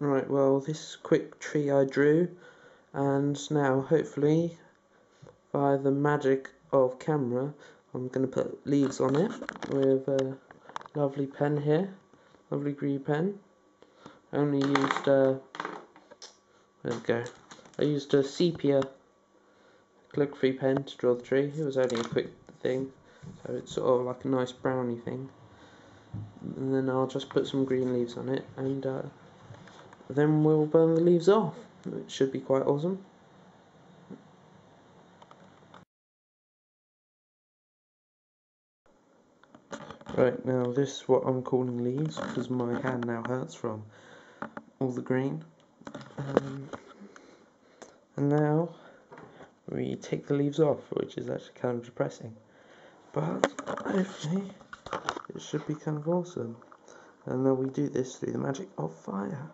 Right, well, this quick tree I drew, and now, hopefully, by the magic of camera, I'm going to put leaves on it with a lovely pen here, lovely green pen. I only used, uh, there we go, I used a sepia calligraphy pen to draw the tree. It was only a quick thing, so it's sort of like a nice browny thing. And then I'll just put some green leaves on it, and uh, then we'll burn the leaves off. It should be quite awesome. Right, now this is what I'm calling leaves because my hand now hurts from all the green. Um, and now we take the leaves off, which is actually kind of depressing. But hopefully it should be kind of awesome. And then we do this through the magic of fire.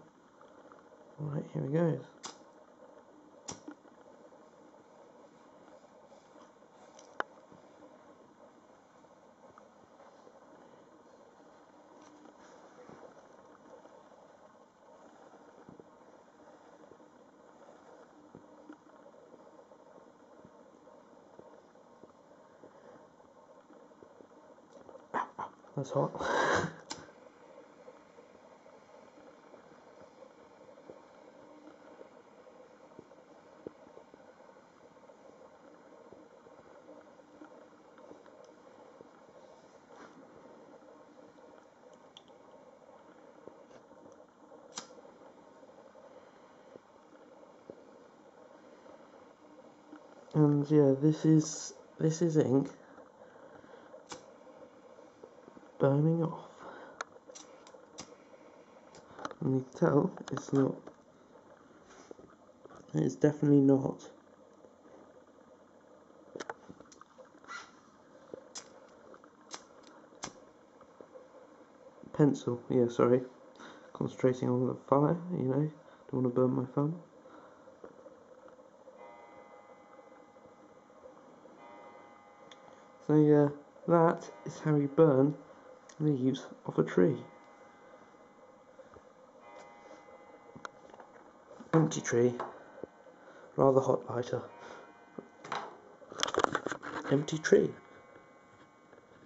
Alright, here we go. That's hot. and yeah this is this is ink burning off. And you can tell it's not, it's definitely not pencil, yeah sorry, concentrating on the fire, you know, don't want to burn my phone. So that is how you burn leaves off a tree. Empty tree, rather hot lighter. Empty tree.